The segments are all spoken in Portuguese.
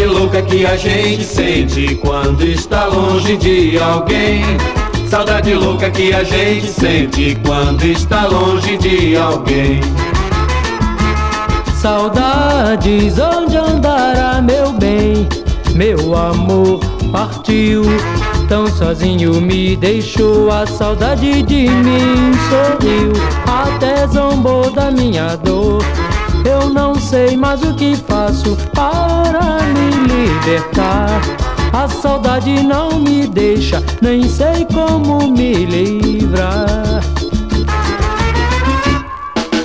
Saudade louca que a gente sente quando está longe de alguém. Saudade louca que a gente sente quando está longe de alguém. Saudades onde andará meu bem, meu amor partiu. Tão sozinho me deixou a saudade de mim sorriu, até zombou da minha dor. Eu não sei mais o que faço me libertar. A saudade não me deixa, nem sei como me livrar.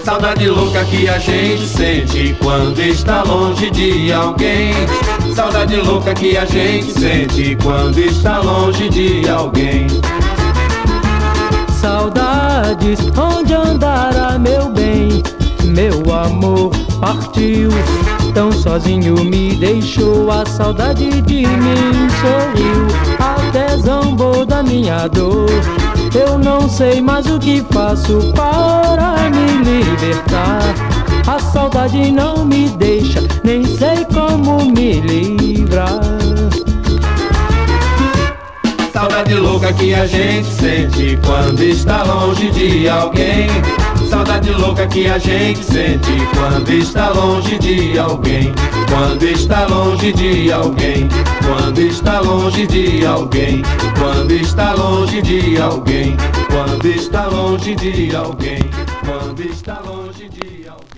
Saudade louca que a gente sente quando está longe de alguém. Saudade louca que a gente sente quando está longe de alguém. Saudades, onde andará meu bem? Meu amor partiu, tão sozinho me deixou. A saudade de mim sorriu, até zombou da minha dor. Eu não sei mais o que faço para me libertar. A saudade não me deixa, nem sei como me livrar. Saudade louca que a gente sente quando está longe de alguém. Saudade louca que a gente sente quando está longe de alguém. Quando está longe de alguém. Quando está longe de alguém. Quando está longe de alguém. Quando está longe de alguém. Quando está longe de alguém.